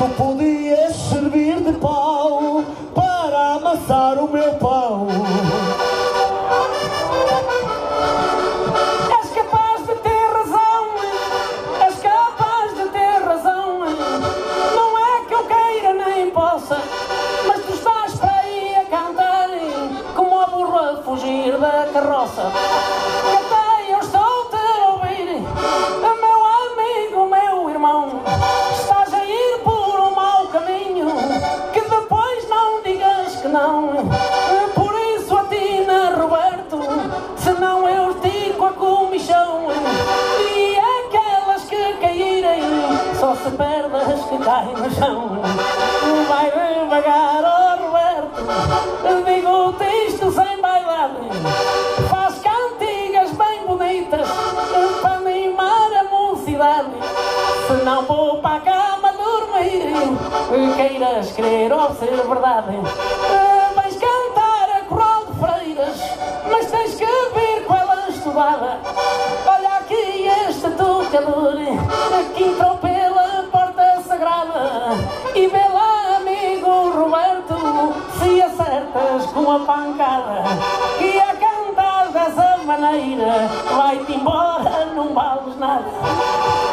Tu podias servir de pau para amassar o meu pau. És capaz de ter razão, és capaz de ter razão. Não é que eu queira nem possa, mas tu estás para aí a cantar como a burra a fugir da carroça. se cai no chão. Vai, vem devagar, oh Roberto, digo-te isto sem bailar. Faz cantigas bem bonitas para animar a mocidade. Se não vou para a cama dormir, queiras crer ou ser verdade. Vais cantar a coral de freiras, mas tens que vir com a estudada. Olha aqui este tocador, aqui tropeiro e vê lá, amigo Roberto, se acertas com a pancada que a cantar dessa maneira vai-te embora, não vales nada.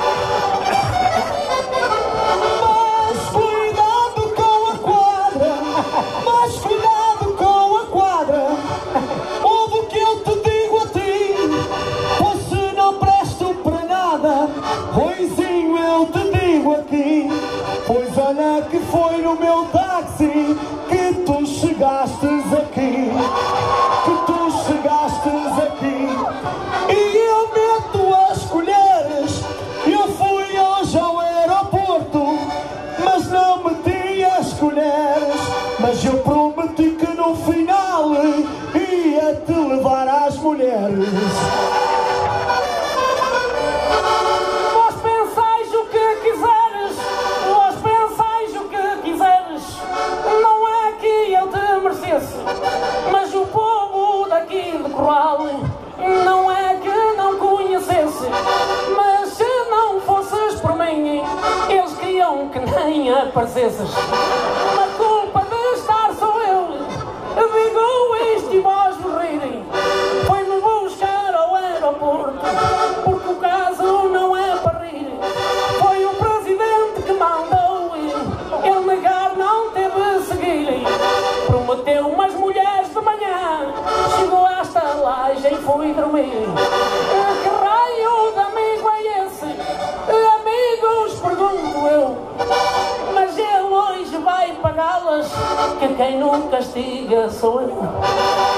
Que quem não castiga sou eu.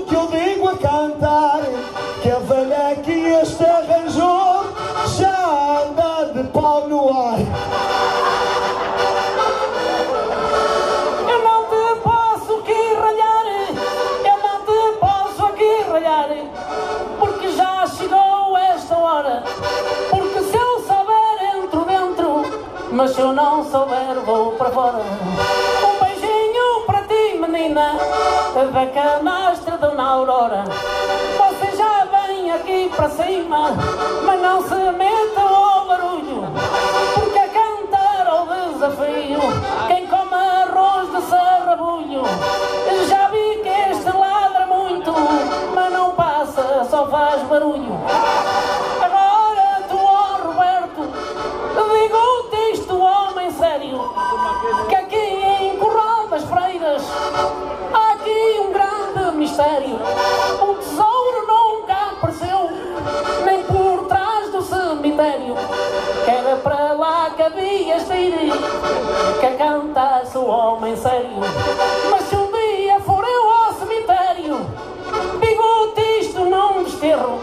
Que eu digo a cantar. Que a velha que este arranjou já anda de pau no ar. Eu não te posso aqui ralhar, eu não te posso aqui ralhar, porque já chegou esta hora. Porque se eu souber, entro dentro, mas se eu não souber, vou para fora. Um beijinho para ti, menina, da canastra Dona Aurora. Você já vem aqui para cima, mas não se meta ao barulho, porque a cantar ao desafio, quem come arroz de sarrabulho. Já vi que este ladra muito, mas não passa, só faz barulho. Que havias de ir, que cantasse o homem sério. Mas se um dia for eu ao cemitério, digo-te isto num desterro,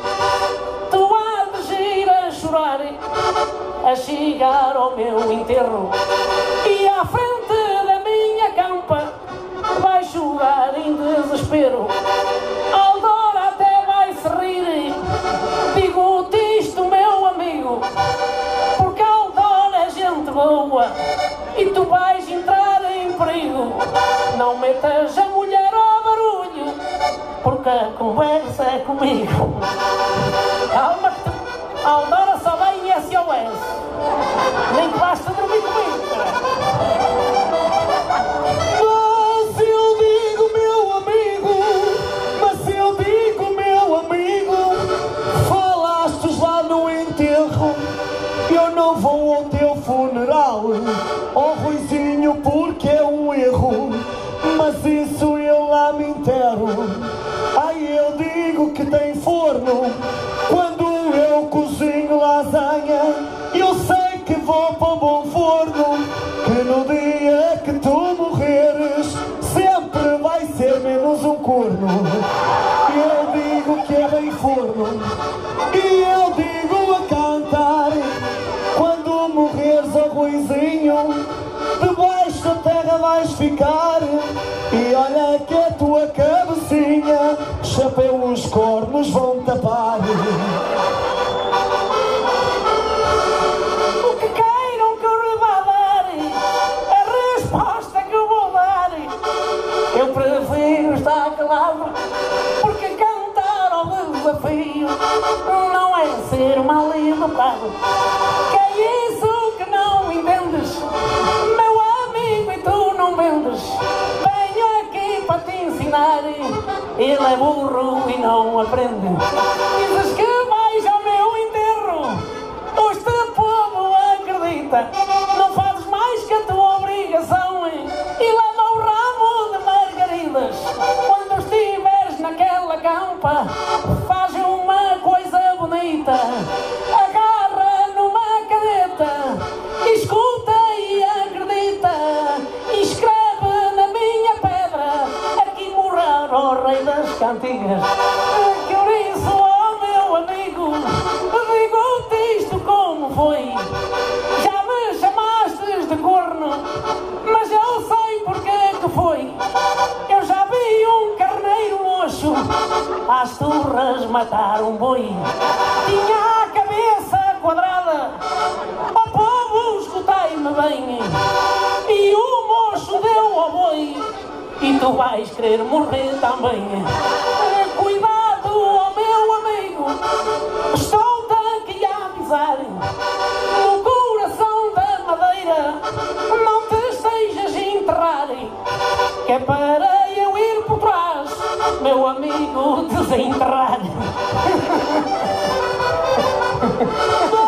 tu há de ir a chorar, a chegar ao meu enterro. Não metas a mulher ao barulho, porque a conversa é comigo. Calma Aldora só vem em SOS. Nem que forno, quando eu cozinho lasanha, eu sei que vou para um bom forno, que no dia que tu morreres, sempre vai ser menos um corno. Eu digo que é bem forno, e eu digo a cantar, quando morreres, ó Ruizinho, vais ficar, e olha que a tua cabecinha, chapéu os cornos vão tapar. O que queiram que eu lhe vá dar, a resposta que eu vou dar, eu prefiro estar calado, porque cantar ao desafio não é ser mal educado. Ele é burro e não aprende. Dizes que vais ao meu enterro. Este povo acredita, não fazes mais que a tua obrigação e leva o ramo de margaridas. Quando estiveres naquela campa, cantigas. Que por isso, ó meu amigo, digo-te isto como foi. Já me chamaste de corno, mas eu sei porque que foi. Eu já vi um carneiro mocho às turras matar um boi. Tinha a cabeça quadrada, ó povo escutai. bem. E o moço deu ao boi e tu vais querer morrer também. Solta daqui a pisar no coração da madeira. Não te sejas enterrar, que é para eu ir por trás, meu amigo, desenterrar.